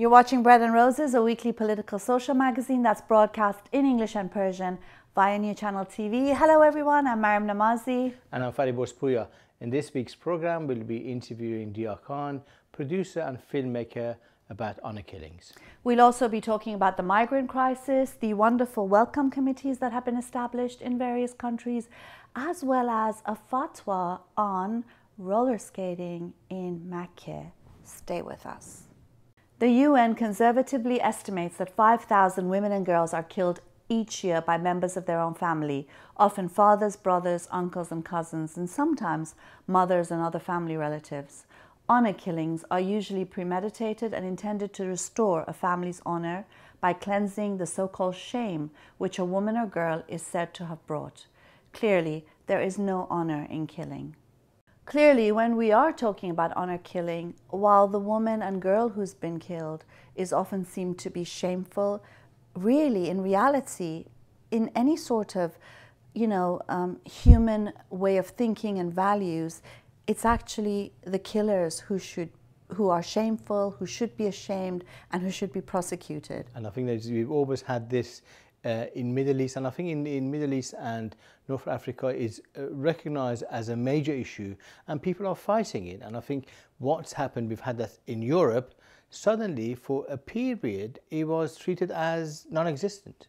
You're watching Bread and Roses, a weekly political social magazine that's broadcast in English and Persian via New Channel TV. Hello, everyone. I'm Maryam Namazie. And I'm Fariborz Pooya. In this week's program, we'll be interviewing Deeyah Khan, producer and filmmaker, about honor killings. We'll also be talking about the migrant crisis, the wonderful welcome committees that have been established in various countries, as well as a fatwa on roller skating in Mecca. Stay with us. The UN conservatively estimates that 5,000 women and girls are killed each year by members of their own family, often fathers, brothers, uncles, and cousins, and sometimes mothers and other family relatives. Honor killings are usually premeditated and intended to restore a family's honor by cleansing the so called shame which a woman or girl is said to have brought. Clearly, there is no honor in killing. Clearly, when we are talking about honor killing, while the woman and girl who's been killed is often seen to be shameful, really, in reality, in any sort of, you know, um, human way of thinking and values, it's actually the killers who should who are shameful, who should be ashamed, and who should be prosecuted. And I think that we've always had this uh, in Middle East, and I think in, in Middle East and North Africa is uh, recognized as a major issue, and people are fighting it. And I think what's happened, we've had that in Europe, suddenly for a period, it was treated as non existent.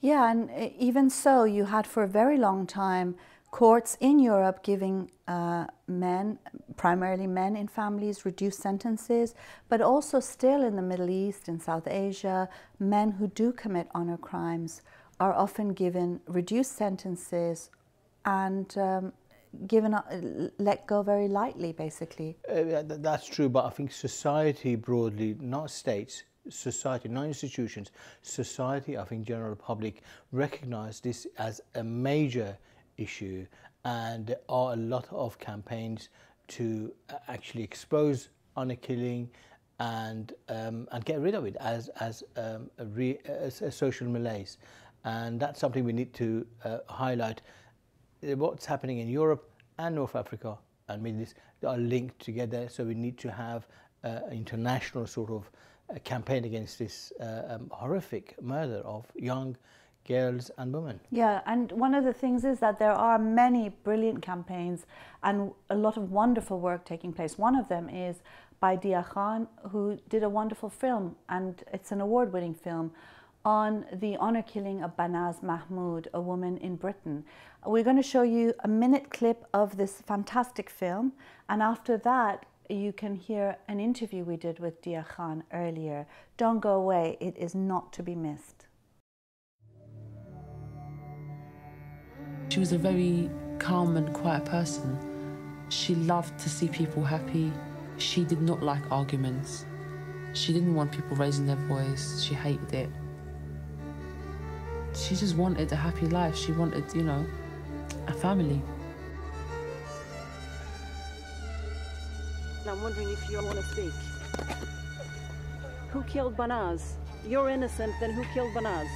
Yeah, and uh, even so, you had for a very long time courts in Europe giving uh, men, primarily men in families, reduced sentences, but also still in the Middle East and South Asia, men who do commit honor crimes are often given reduced sentences and um, given uh, let go very lightly, basically. Uh, that's true, but I think society broadly, not states, society, not institutions, society, I think general public recognize this as a major issue, and there are a lot of campaigns to uh, actually expose honor killing and um, and get rid of it as as um, a, re, a, a, social malaise, and that's something we need to uh, highlight. Uh, what's happening in Europe and North Africa and Middle East are linked together, so we need to have uh, an international sort of uh, campaign against this uh, um, horrific murder of young girls and women. Yeah, and one of the things is that there are many brilliant campaigns and a lot of wonderful work taking place. One of them is by Deeyah Khan, who did a wonderful film, and it's an award winning film on the honor killing of Banaz Mahmood, a woman in Britain. We're going to show you a minute clip of this fantastic film, and after that, you can hear an interview we did with Deeyah Khan earlier. Don't go away, it is not to be missed. She was a very calm and quiet person. She loved to see people happy. She did not like arguments. She didn't want people raising their voice. She hated it. She just wanted a happy life. She wanted, you know, a family. I'm wondering if you want to speak. Who killed Banaz? You're innocent, then who killed Banaz?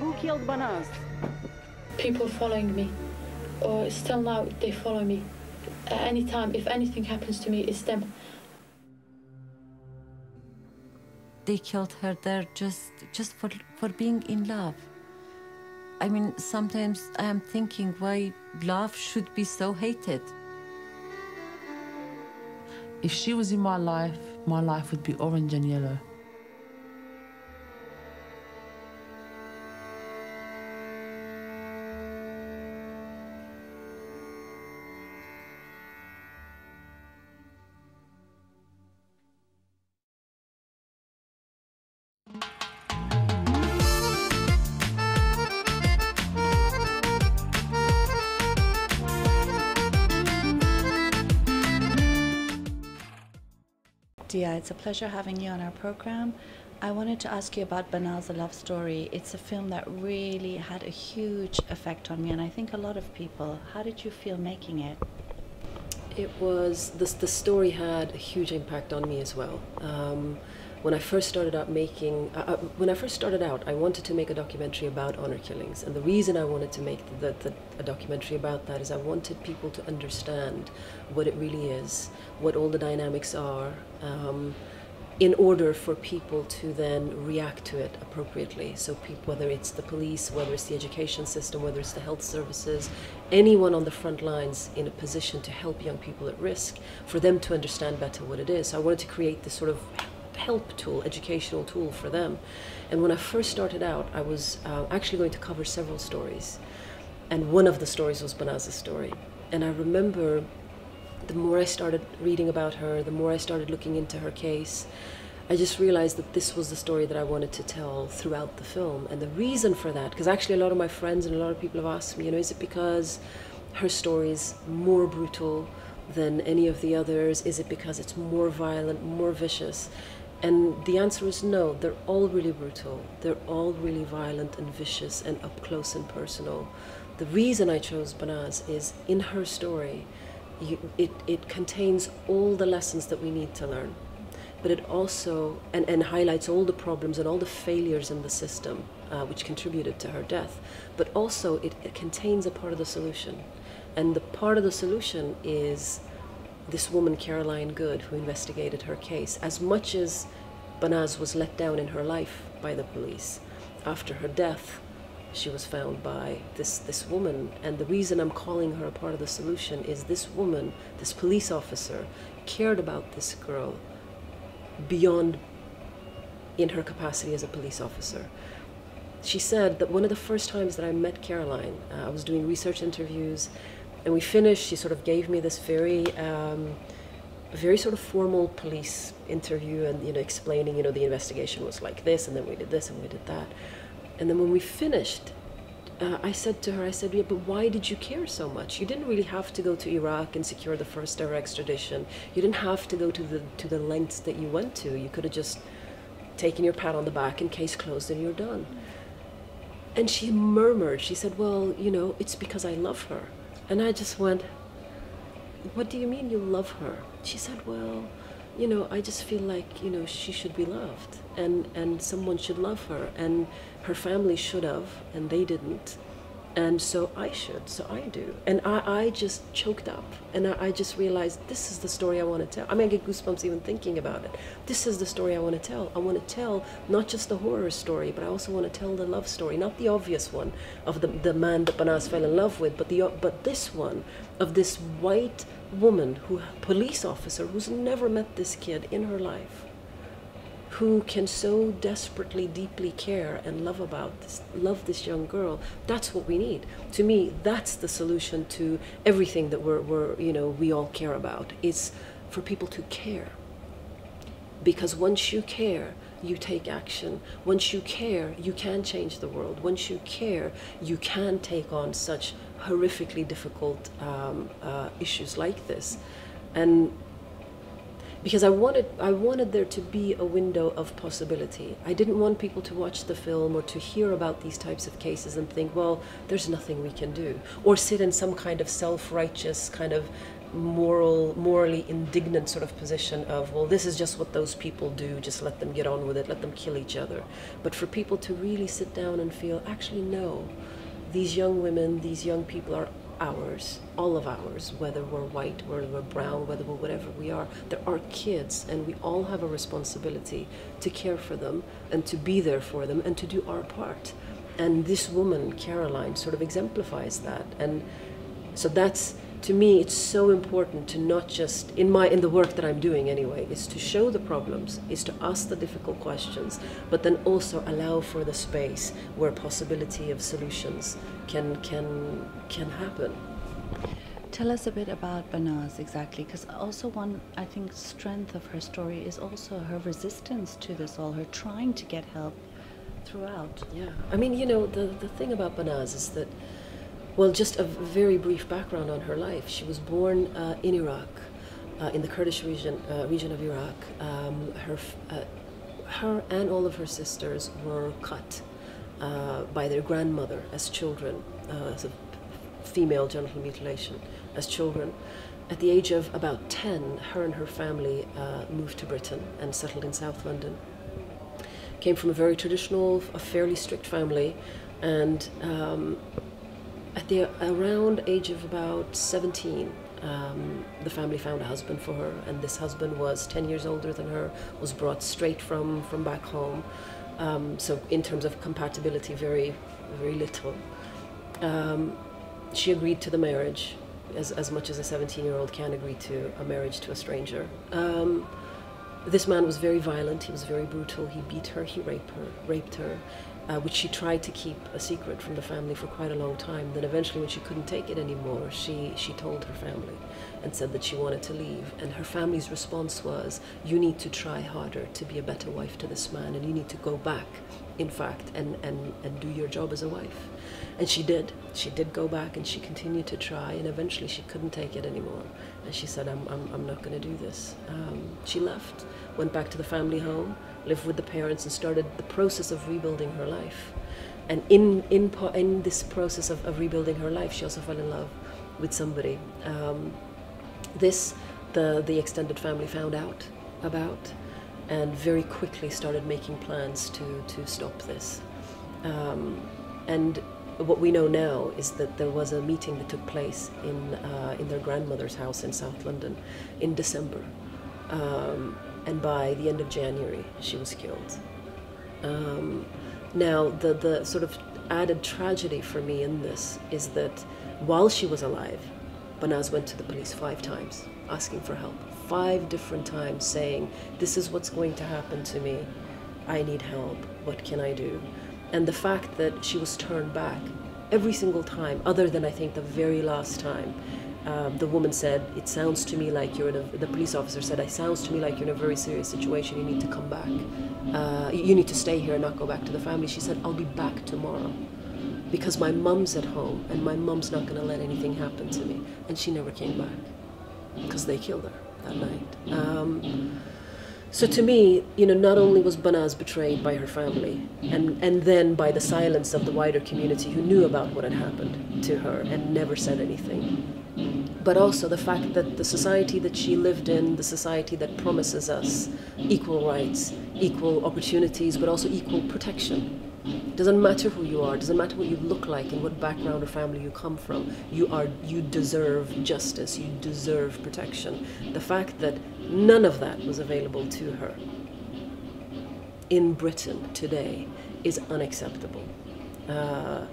Who killed Banaz? People following me, or still now they follow me. At any time, if anything happens to me, it's them. They killed her there just just for for being in love. I mean, sometimes I am thinking why love should be so hated. If she was in my life, my life would be orange and yellow. It's a pleasure having you on our program. I wanted to ask you about Banaz, a Love Story. It's a film that really had a huge effect on me, and I think a lot of people. How did you feel making it? it was this. The story had a huge impact on me as well. Um, when I first started out making, uh, uh, when I first started out, I wanted to make a documentary about honor killings, and the reason I wanted to make the, the, a documentary about that is I wanted people to understand what it really is, what all the dynamics are, um, in order for people to then react to it appropriately. So, whether it's the police, whether it's the education system, whether it's the health services, anyone on the front lines in a position to help young people at risk, for them to understand better what it is. So I wanted to create this sort of help tool, educational tool for them. And when I first started out, I was uh, actually going to cover several stories. And one of the stories was Banaz's story. And I remember the more I started reading about her, the more I started looking into her case, I just realized that this was the story that I wanted to tell throughout the film. And the reason for that, because actually a lot of my friends and a lot of people have asked me, you know, is it because her story is more brutal than any of the others? Is it because it's more violent, more vicious? And the answer is no, they're all really brutal. They're all really violent and vicious and up close and personal. The reason I chose Banaz is in her story, you, it, it contains all the lessons that we need to learn. But it also, and, and highlights all the problems and all the failures in the system uh, which contributed to her death. But also, it, it contains a part of the solution. And the part of the solution is this woman, Caroline Goode, who investigated her case, as much as Banaz was let down in her life by the police, after her death, she was found by this, this woman. And the reason I'm calling her a part of the solution is this woman, this police officer, cared about this girl beyond in her capacity as a police officer. She said that one of the first times that I met Caroline, uh, I was doing research interviews and we finished, she sort of gave me this very, um, very sort of formal police interview and, you know, explaining, you know, the investigation was like this, and then we did this and we did that. And then when we finished, uh, I said to her, I said, yeah, but why did you care so much? You didn't really have to go to Iraq and secure the first ever extradition. You didn't have to go to the, to the lengths that you went to. You could have just taken your pat on the back and case closed and you're done. And she murmured, she said, well, you know, it's because I love her. And I just went, What do you mean you love her? She said, Well, you know, I just feel like, you know, she should be loved and, and someone should love her. And her family should have, and they didn't. And so I should, so I do. And I, I just choked up and I, I just realized this is the story I want to tell. I mean, I get goosebumps even thinking about it. This is the story I want to tell. I want to tell not just the horror story, but I also want to tell the love story, not the obvious one of the, the man that Banaz fell in love with, but, the, but this one of this white woman, who police officer, who's never met this kid in her life who can so desperately deeply care and love about this love this young girl. That's what we need. To me that's the solution to everything that we're, we're you know we all care about. It's for people to care. Because once you care you take action. Once you care you can change the world. Once you care you can take on such horrifically difficult um, uh, issues like this. And because I wanted I wanted there to be a window of possibility. I didn't want people to watch the film or to hear about these types of cases and think, well, there's nothing we can do, or sit in some kind of self-righteous kind of moral morally indignant sort of position of well this is just what those people do. Just let them get on with it. Let them kill each other. But for people to really sit down and feel actually no. These young women these young people are ours, all of ours, whether we're white, whether we're brown, whether we're whatever we are. They're our kids, and we all have a responsibility to care for them and to be there for them and to do our part. And this woman, Caroline, sort of exemplifies that. And so that's to me it's so important to not just in my in the work that i'm doing anyway is to show the problems is to ask the difficult questions but then also allow for the space where possibility of solutions can can can happen. Tell us a bit about Banaz exactly, because also one I think strength of her story is also her resistance to this all, her trying to get help throughout. Yeah, I mean, you know, the the thing about Banaz is that, well, just a very brief background on her life. She was born uh, in Iraq, uh, in the Kurdish region uh, region of Iraq. Um, her uh, her and all of her sisters were cut uh, by their grandmother as children, uh, as a female genital mutilation as children. at the age of about 10, her and her family moved to Britain and settled in South London. Came from a very traditional, a fairly strict family, and um, at the around age of about 17, um, the family found a husband for her, and this husband was 10 years older than her, was brought straight from, from back home. Um, so, in terms of compatibility, very, very little. Um, she agreed to the marriage as, as much as a 17 year old can agree to a marriage to a stranger. Um, this man was very violent, he was very brutal, he beat her, he raped her, raped her uh, which she tried to keep a secret from the family for quite a long time. Then eventually, when she couldn't take it anymore, she, she told her family and said that she wanted to leave. And her family's response was, You need to try harder to be a better wife to this man, and you need to go back, in fact, and, and, and do your job as a wife. And she did. She did go back and she continued to try, and eventually she couldn't take it anymore. And she said, I'm, I'm, I'm not going to do this. Um, she left, went back to the family home lived with the parents and started the process of rebuilding her life. And in, in, in this process of, of rebuilding her life, she also fell in love with somebody. Um, this, the, the extended family found out about and very quickly started making plans to, to stop this. Um, and what we know now is that there was a meeting that took place in, uh, in their grandmother's house in South London in December. Um, and by the end of January, she was killed. Um, now, the, the sort of added tragedy for me in this is that while she was alive, Banaz went to the police five times asking for help. Five different times saying, This is what's going to happen to me. I need help. What can I do? And the fact that she was turned back every single time, other than I think the very last time, um, the woman said, "It sounds to me like you're in a." The police officer said, "It sounds to me like you're in a very serious situation. You need to come back. Uh, you need to stay here and not go back to the family." She said, "I'll be back tomorrow." Because my mum's at home and my mum's not going to let anything happen to me. And she never came back because they killed her that night. Um, so to me, you know, not only was Banaz betrayed by her family, and, and then by the silence of the wider community who knew about what had happened to her and never said anything, but also the fact that the society that she lived in, the society that promises us equal rights, equal opportunities, but also equal protection. Doesn't matter who you are, doesn't matter what you look like and what background or family you come from. You are you deserve justice, you deserve protection. The fact that none of that was available to her in Britain today is unacceptable. Uh,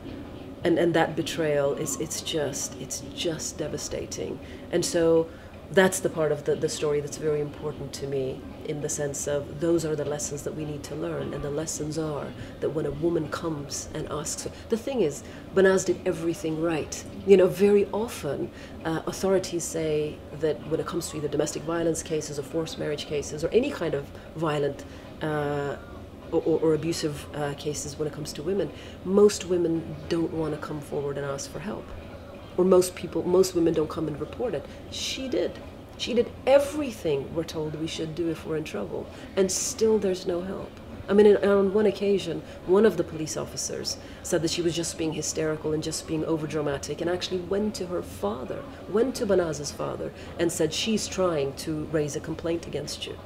and and that betrayal is it's just it's just devastating. And so that's the part of the, the story that's very important to me in the sense of those are the lessons that we need to learn. And the lessons are that when a woman comes and asks the thing is banaz did everything right. You know very often uh, authorities say that when it comes to either domestic violence cases or forced marriage cases or any kind of violent uh, or, or abusive uh, cases when it comes to women, most women don't want to come forward and ask for help. Or most people, most women don't come and report it. She did. She did everything we're told we should do if we're in trouble, and still there's no help. I mean, on one occasion, one of the police officers said that she was just being hysterical and just being overdramatic, and actually went to her father, went to Banaz's father, and said, She's trying to raise a complaint against you.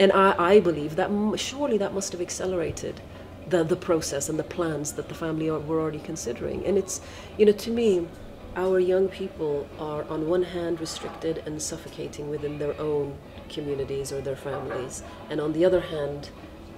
And I, I believe that surely that must have accelerated the, the process and the plans that the family are, were already considering. And it's, you know, to me, our young people are on one hand restricted and suffocating within their own communities or their families, and on the other hand,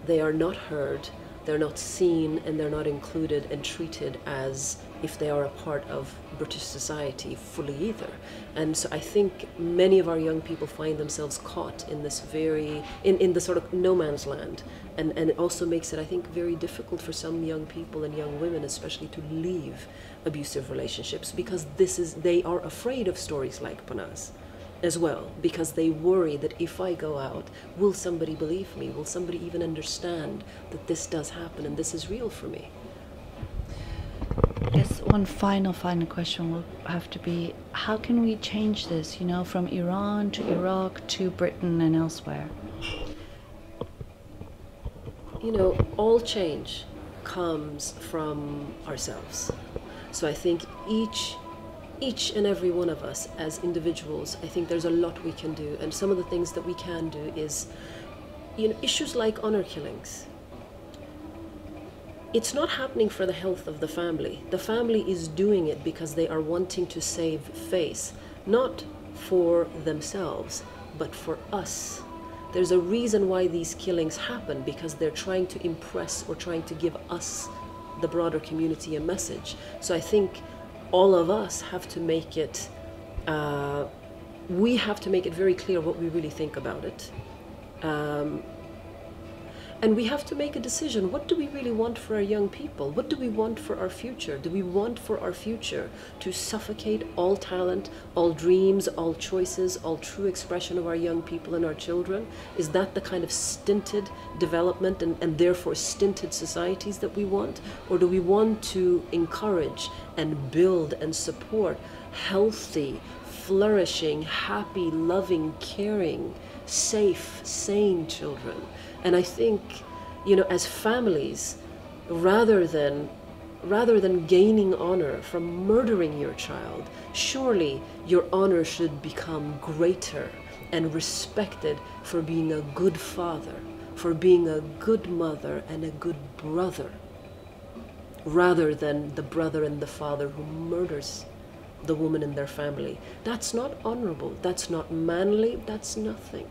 they are not heard, they're not seen, and they're not included and treated as if they are a part of British society fully either. And so I think many of our young people find themselves caught in this very, in, in the sort of no man's land. And, and it also makes it, I think, very difficult for some young people and young women, especially, to leave abusive relationships because this is, they are afraid of stories like Banaz as well because they worry that if I go out, will somebody believe me? Will somebody even understand that this does happen and this is real for me? One final, final question will have to be how can we change this, you know, from Iran to Iraq to Britain and elsewhere? You know, all change comes from ourselves. So I think each each and every one of us as individuals, I think there's a lot we can do. And some of the things that we can do is, you know, issues like honor killings. It's not happening for the health of the family. The family is doing it because they are wanting to save face, not for themselves, but for us. There's a reason why these killings happen because they're trying to impress or trying to give us, the broader community, a message. So I think all of us have to make it, uh, we have to make it very clear what we really think about it. Um, and we have to make a decision. What do we really want for our young people? What do we want for our future? Do we want for our future to suffocate all talent, all dreams, all choices, all true expression of our young people and our children? Is that the kind of stinted development and, and therefore stinted societies that we want? Or do we want to encourage and build and support healthy, flourishing, happy, loving, caring, safe, sane children? And I think, you know, as families, rather than rather than gaining honor from murdering your child, surely your honor should become greater and respected for being a good father, for being a good mother and a good brother, rather than the brother and the father who murders the woman in their family. That's not honorable, that's not manly, that's nothing.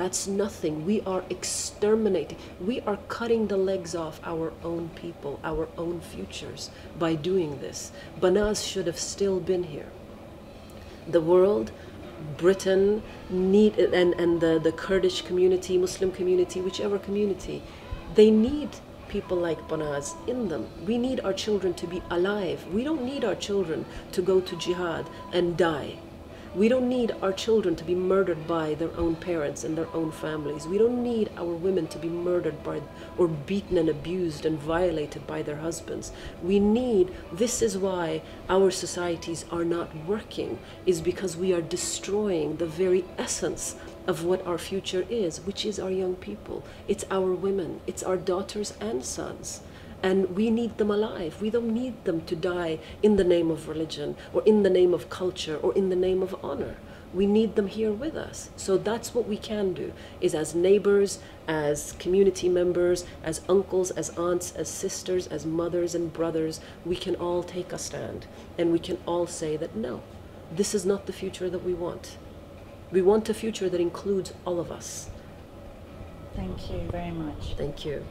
That's nothing. We are exterminating. We are cutting the legs off our own people, our own futures by doing this. Banaz should have still been here. The world, Britain, need and, and the, the Kurdish community, Muslim community, whichever community, they need people like Banaz in them. We need our children to be alive. We don't need our children to go to jihad and die. We don't need our children to be murdered by their own parents and their own families. We don't need our women to be murdered by or beaten and abused and violated by their husbands. We need, this is why our societies are not working, is because we are destroying the very essence of what our future is, which is our young people. It's our women, it's our daughters and sons and we need them alive. We don't need them to die in the name of religion or in the name of culture or in the name of honor. We need them here with us. So that's what we can do is as neighbors, as community members, as uncles, as aunts, as sisters, as mothers and brothers, we can all take a stand and we can all say that no, this is not the future that we want. We want a future that includes all of us. Thank you very much. Thank you.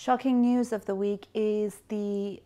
Shocking news of the week is the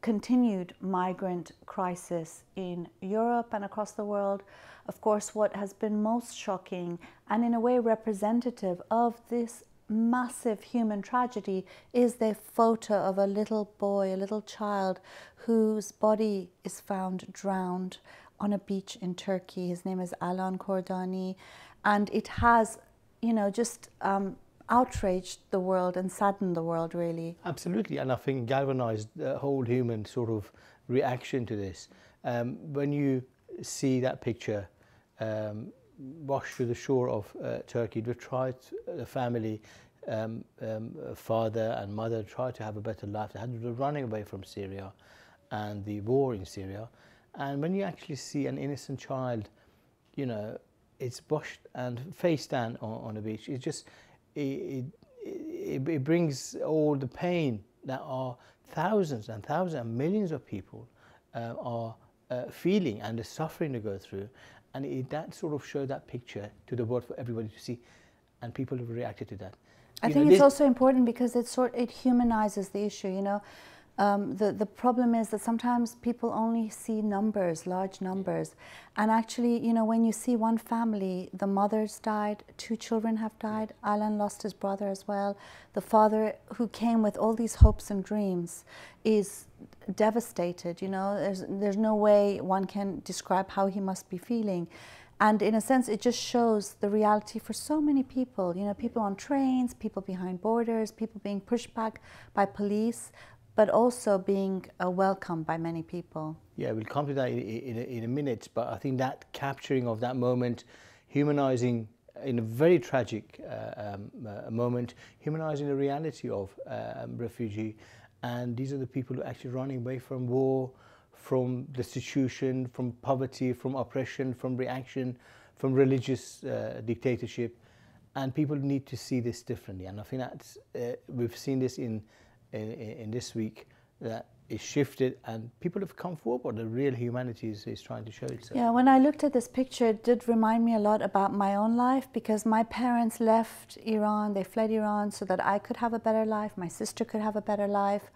continued migrant crisis in Europe and across the world. Of course, what has been most shocking and in a way representative of this massive human tragedy is the photo of a little boy, a little child whose body is found drowned on a beach in Turkey. His name is Alan Kordani, and it has, you know, just um, outraged the world and saddened the world, really. Absolutely, and I think galvanized the whole human sort of reaction to this. Um, when you see that picture um, washed to the shore of uh, Turkey, we tried, the family, um, um, father and mother tried to have a better life. They had running away from Syria and the war in Syria. And when you actually see an innocent child, you know, it's washed and face down on, on the beach, it just, it, it, it brings all the pain that are thousands and thousands and millions of people uh, are uh, feeling and the suffering to go through. And it, that sort of showed that picture to the world for everybody to see, and people have reacted to that. I you think know, it's also important because it sort it humanizes the issue. You know, um, the, the problem is that sometimes people only see numbers, large numbers. And actually, you know, when you see one family, the mother's died, two children have died, Alan lost his brother as well. The father, who came with all these hopes and dreams, is devastated. You know, there's, there's no way one can describe how he must be feeling. And in a sense, it just shows the reality for so many people. You know, people on trains, people behind borders, people being pushed back by police but also being uh, welcomed by many people. Yeah, we'll come to that in, in, a, in, a, minute, but I think that capturing of that moment, humanizing in a very tragic uh, um, uh, moment, humanizing the reality of um, refugee. And these are the people who are actually running away from war, from destitution, from poverty, from oppression, from reaction, from religious uh, dictatorship. And people need to see this differently. And I think that uh, we've seen this in, in, in this week, that is shifted and people have come forward. The real humanity is, is trying to show itself. Yeah, when I looked at this picture, it did remind me a lot about my own life because my parents left Iran, they fled Iran so that I could have a better life, my sister could have a better life.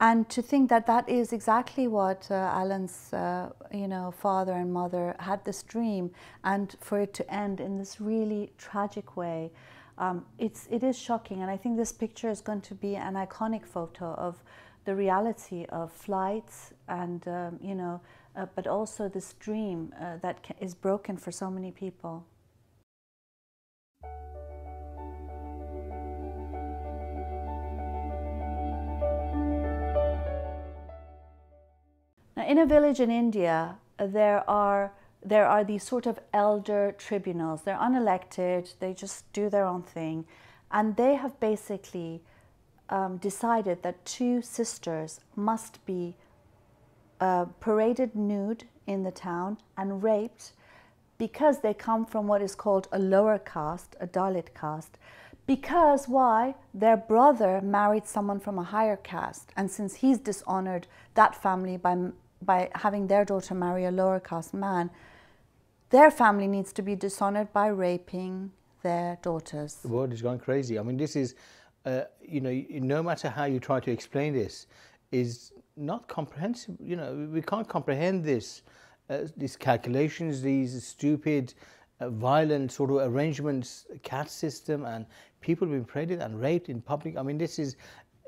And to think that that is exactly what uh, Alan's, uh, you know, father and mother had this dream, and for it to end in this really tragic way, um, it's it is shocking. And I think this picture is going to be an iconic photo of the reality of flights and, um, you know, uh, but also this dream uh, that is broken for so many people. Now, in a village in India, there are there are these sort of elder tribunals. They're unelected. They just do their own thing, and they have basically um, decided that two sisters must be uh, paraded nude in the town and raped because they come from what is called a lower caste, a Dalit caste. Because why? Their brother married someone from a higher caste, and since he's dishonored that family by, by having their daughter marry a lower caste man, their family needs to be dishonored by raping their daughters. The world is going crazy. I mean, this is uh, you know, no matter how you try to explain this, is not comprehensible. You know, we can't comprehend this, uh, these calculations, these stupid, uh, violent sort of arrangements, caste system, and people being paraded and raped in public. I mean, this is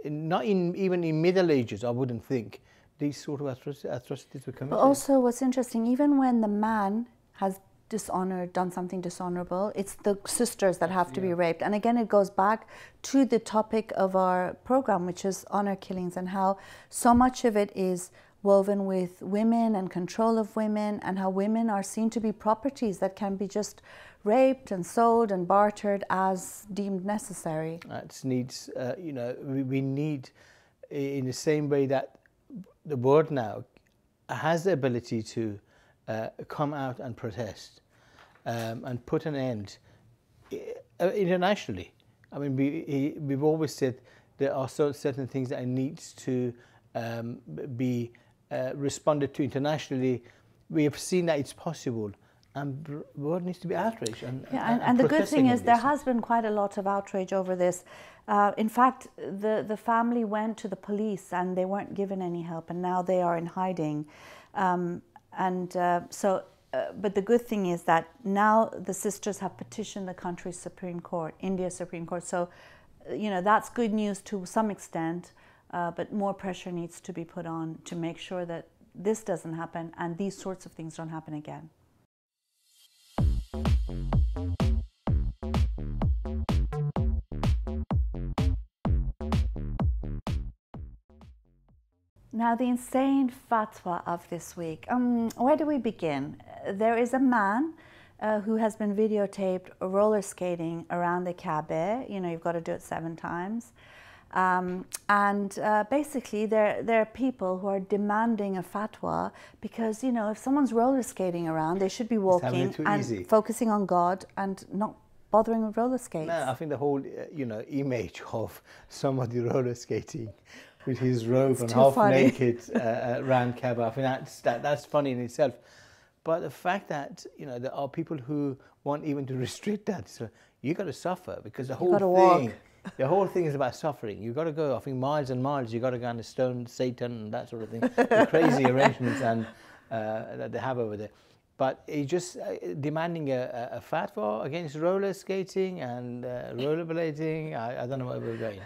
not in even in Middle Ages. I wouldn't think these sort of atrocities were committed. But also, what's interesting, even when the man has dishonored, done something dishonorable. It's the sisters that have to yeah. be raped. And again, it goes back to the topic of our program, which is honor killings, and how so much of it is woven with women and control of women, and how women are seen to be properties that can be just raped and sold and bartered as deemed necessary. It needs, uh, you know, we, we need, in the same way that the world now has the ability to uh, come out and protest um, and put an end uh, internationally. I mean, we, we've always said there are certain things that needs to um, be uh, responded to internationally. We have seen that it's possible and the world needs to be outraged. And, yeah, and, and, and the good thing is there has been quite a lot of outrage over this. Uh, in fact, the, the family went to the police and they weren't given any help, and now they are in hiding. Um, and uh, so, uh, but the good thing is that now the sisters have petitioned the country's Supreme Court, India's Supreme Court. So, uh, you know, that's good news to some extent, uh, but more pressure needs to be put on to make sure that this doesn't happen and these sorts of things don't happen again. Now, the insane fatwa of this week. Um, where do we begin? There is a man uh, who has been videotaped roller skating around the Kaaba. You know, you've got to do it seven times. Um, and uh, basically, there, there are people who are demanding a fatwa because, you know, if someone's roller skating around, they should be walking and easy. focusing on God and not bothering with roller skates. No, I think the whole, uh, you know, image of somebody roller skating with his robe and half funny. naked uh, around Kaaba. I think that's, that, that's funny in itself. But the fact that you know there are people who want even to restrict that, so you got to suffer because the whole thing, walk. the whole thing is about suffering. You got to go, I think, miles and miles. You got to go and stone Satan and that sort of thing. the crazy arrangements and uh, that they have over there. But he's just uh, demanding a, a, fatwa against roller skating and uh, rollerblading. I, I don't know where we're going.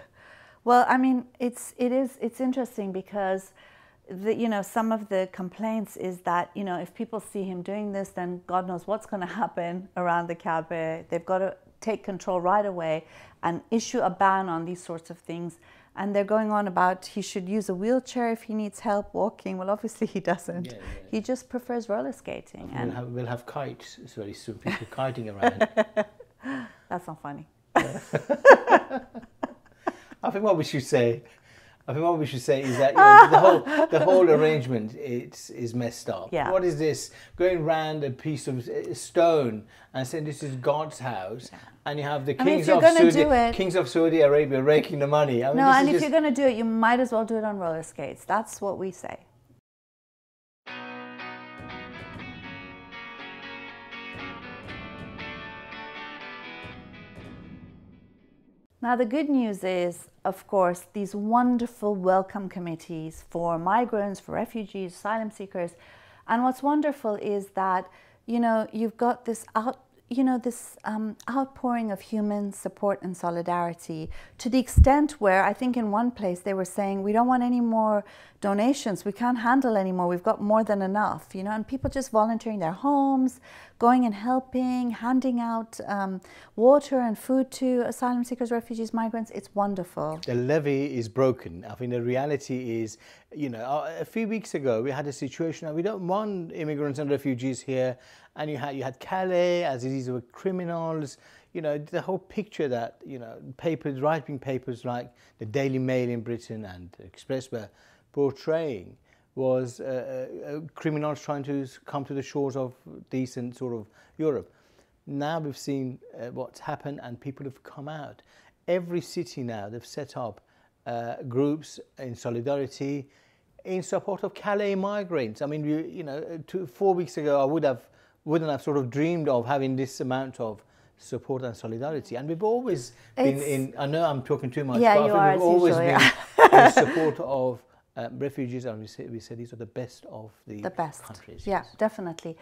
Well, I mean, it's it is it's interesting because the, you know some of the complaints is that you know if people see him doing this, then God knows what's going to happen around the Kaaba. They've got to take control right away and issue a ban on these sorts of things. And they're going on about he should use a wheelchair if he needs help walking. Well, obviously he doesn't. Yeah, yeah, yeah. He just prefers roller skating. We'll have, we'll have kites very soon. People kiting around. That's not funny. I think what we should say, I think what we should say is that you know, the whole the whole arrangement it's is messed up. Yeah. What is this going round a piece of stone and saying this is God's house, and you have the I mean, if kings you're of gonna Saudi do it- kings of Saudi Arabia raking the money. I mean, No, this and is if just- you're going to do it, you might as well do it on roller skates. That's what we say. Now, the good news is, of course, these wonderful welcome committees for migrants, for refugees, asylum seekers. And what's wonderful is that, you know, you've got this out, you know, this um, outpouring of human support and solidarity to the extent where I think in one place they were saying, we don't want any more donations. We can't handle anymore. We've got more than enough, you know, and people just volunteering their homes, going and helping, handing out um, water and food to asylum seekers, refugees, migrants. It's wonderful. the levy is broken. I think the reality is, you know, a few weeks ago we had a situation that we don't want immigrants and refugees here, and you had you had Calais as these were criminals. You know, the whole picture that you know papers, right wing papers like the Daily Mail in Britain and Express were portraying was uh, uh, uh, criminals trying to come to the shores of decent sort of Europe. Now we've seen uh, what's happened and people have come out. Every city now they've set up uh, groups in solidarity in support of Calais migrants. I mean, you, you know, uh, two, four weeks ago I would have wouldn't have sort of dreamed of having this amount of support and solidarity. And we've always been in, I know I'm talking too much, Yeah, but you I are, think as we've always usual, been in support of um, refugees, and we say, we say these are the best of the, the best. countries. Yeah, yes. definitely.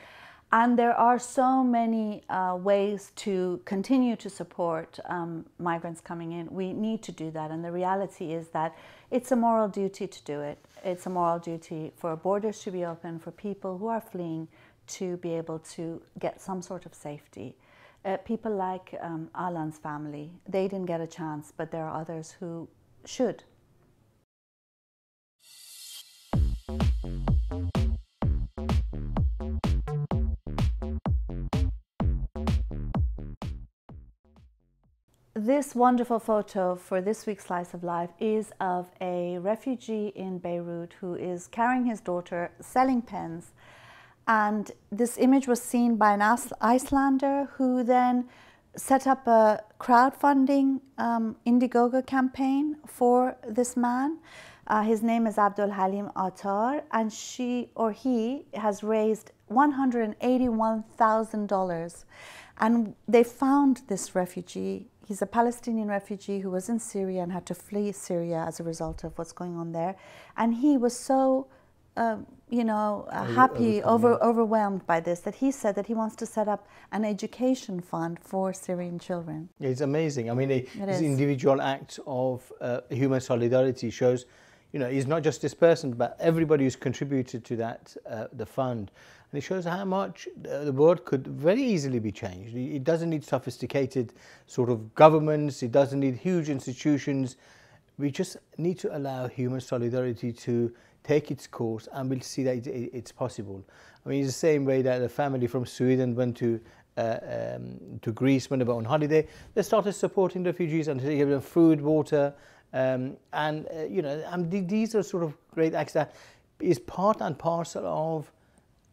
And there are so many uh, ways to continue to support um, migrants coming in. We need to do that. And the reality is that it's a moral duty to do it. It's a moral duty for borders to be open, for people who are fleeing to be able to get some sort of safety. Uh, people like um, Alan's family, they didn't get a chance, but there are others who should. This wonderful photo for this week's Slice of Life is of a refugee in Beirut who is carrying his daughter, selling pens. And this image was seen by an Icelander who then set up a crowdfunding um, Indiegogo campaign for this man. Uh, his name is Abdul Halim Attar, and she or he has raised $181,000. And they found this refugee. He's a Palestinian refugee who was in Syria and had to flee Syria as a result of what's going on there. And he was so, um, you know, uh, happy, over, overwhelmed by this that he said that he wants to set up an education fund for Syrian children. It's amazing. I mean, it, It this is. individual act of uh, human solidarity shows, you know, he's not just this person, but everybody who's contributed to that, uh, the fund. And it shows how much uh, the world could very easily be changed. It doesn't need sophisticated sort of governments, it doesn't need huge institutions. We just need to allow human solidarity to take its course and we'll see that it, it, it's possible. I mean, it's the same way that a family from Sweden went to uh, um, to Greece when they were on holiday. They started supporting refugees and they gave them food, water, um, and uh, you know, and these are sort of great acts that is part and parcel of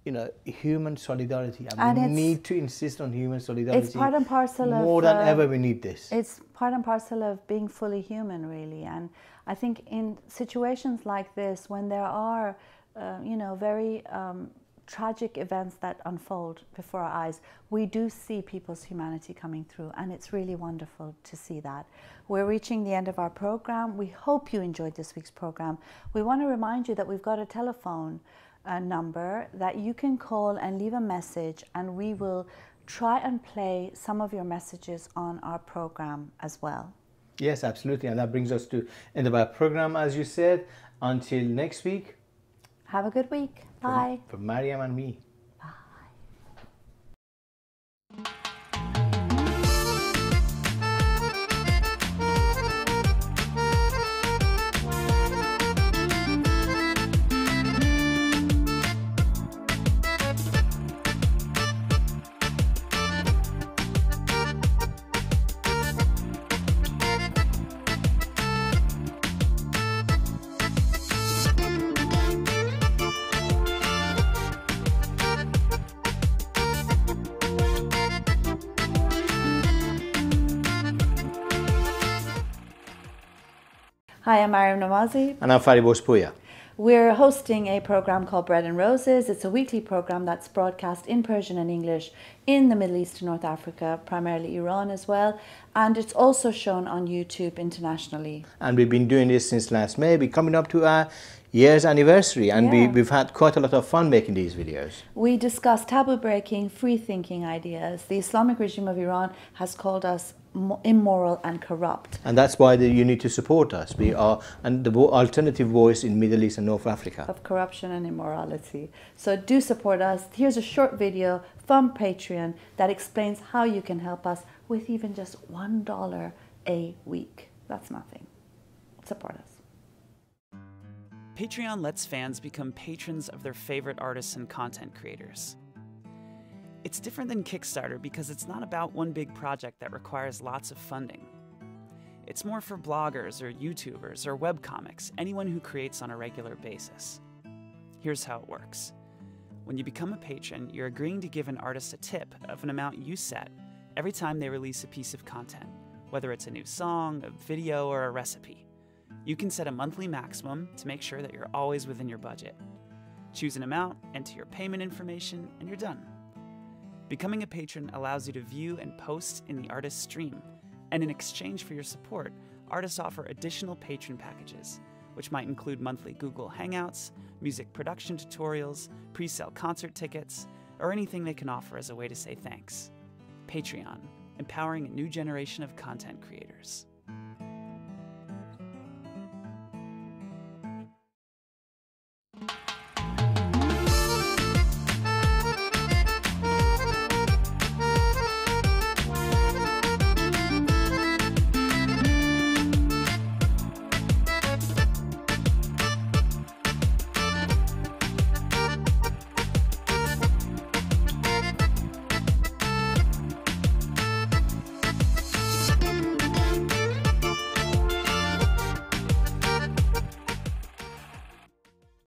you know human solidarity, and, And we need to insist on human solidarity. It's part and parcel of, more than uh, ever. We need this. It's part and parcel of being fully human, really. And I think in situations like this, when there are, uh, you know, very um, tragic events that unfold before our eyes, we do see people's humanity coming through, and it's really wonderful to see that. We're reaching the end of our program. We hope you enjoyed this week's program. We want to remind you that we've got a telephone uh, number that you can call and leave a message, and we will try and play some of your messages on our program as well. Yes, absolutely, and that brings us to end of our program, as you said. Until next week, Have a good week. Bye. for Maryam and me. I'm Maryam Namazie. And I'm Fariborz Pooya. We're hosting a program called Bread and Roses. It's a weekly program that's broadcast in Persian and English in the Middle East and North Africa, primarily Iran as well. And it's also shown on YouTube internationally. And we've been doing this since last May. We're coming up to our year's anniversary, and we, Yeah. we've had quite a lot of fun making these videos. We discuss taboo breaking, free thinking ideas. The Islamic regime of Iran has called us immoral and corrupt. And that's why the, you need to support us. We are and the alternative voice in Middle East and North Africa. of corruption and immorality. So do support us. Here's a short video from Patreon that explains how you can help us with even just $1 a week. That's nothing. Support us. Patreon lets fans become patrons of their favorite artists and content creators. It's different than Kickstarter because it's not about one big project that requires lots of funding. It's more for bloggers or YouTubers or webcomics, anyone who creates on a regular basis. Here's how it works when you become a patron, you're agreeing to give an artist a tip of an amount you set every time they release a piece of content, whether it's a new song, a video, or a recipe. You can set a monthly maximum to make sure that you're always within your budget. Choose an amount, enter your payment information, and you're done. Becoming a patron allows you to view and post in the artist's stream, and in exchange for your support, artists offer additional patron packages, which might include monthly Google Hangouts, music production tutorials, pre sale concert tickets, or anything they can offer as a way to say thanks. Patreon, empowering a new generation of content creators.